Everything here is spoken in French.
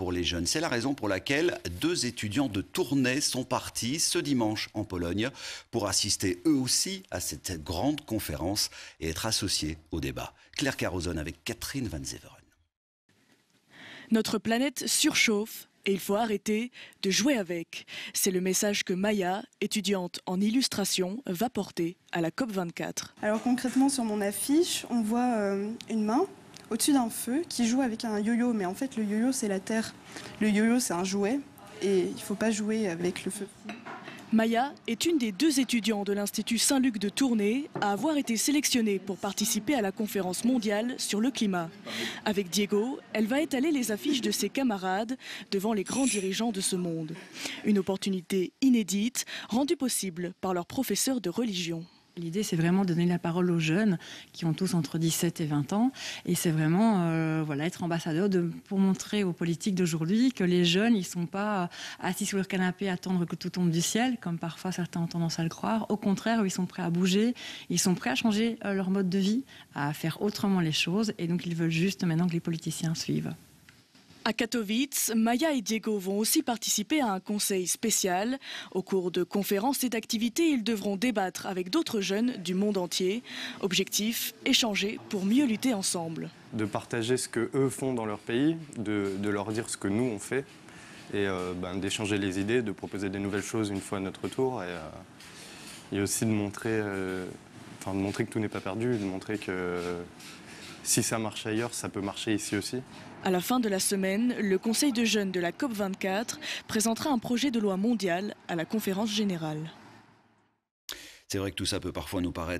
pour les jeunes. C'est la raison pour laquelle deux étudiants de Tournai sont partis ce dimanche en Pologne pour assister eux aussi à cette grande conférence et être associés au débat. Claire Carozone avec Catherine Van Zeveren. Notre planète surchauffe et il faut arrêter de jouer avec. C'est le message que Maya, étudiante en illustration, va porter à la COP24. Alors concrètement sur mon affiche, on voit euh, une main au-dessus d'un feu qui joue avec un yo-yo, mais en fait le yo-yo c'est la terre. Le yo-yo c'est un jouet et il ne faut pas jouer avec le feu. Maya est une des deux étudiants de l'Institut Saint-Luc de Tournai à avoir été sélectionnée pour participer à la conférence mondiale sur le climat. Avec Diego, elle va étaler les affiches de ses camarades devant les grands dirigeants de ce monde. Une opportunité inédite rendue possible par leur professeur de religion. L'idée, c'est vraiment donner la parole aux jeunes qui ont tous entre 17 et 20 ans. Et c'est vraiment euh, voilà, être ambassadeur de, pour montrer aux politiques d'aujourd'hui que les jeunes, ils ne sont pas assis sur leur canapé à attendre que tout tombe du ciel, comme parfois certains ont tendance à le croire. Au contraire, ils sont prêts à bouger, ils sont prêts à changer euh, leur mode de vie, à faire autrement les choses. Et donc, ils veulent juste maintenant que les politiciens suivent. À Katowice, Maya et Diego vont aussi participer à un conseil spécial. Au cours de conférences et d'activités, ils devront débattre avec d'autres jeunes du monde entier. Objectif, échanger pour mieux lutter ensemble. De partager ce que eux font dans leur pays, de, leur dire ce que nous on fait, et euh, ben, d'échanger les idées, de proposer des nouvelles choses une fois à notre tour, et, euh, aussi euh, de montrer que tout n'est pas perdu, de montrer que si ça marche ailleurs, ça peut marcher ici aussi. À la fin de la semaine, le Conseil de jeunes de la COP24 présentera un projet de loi mondial à la conférence générale. C'est vrai que tout ça peut parfois nous paraître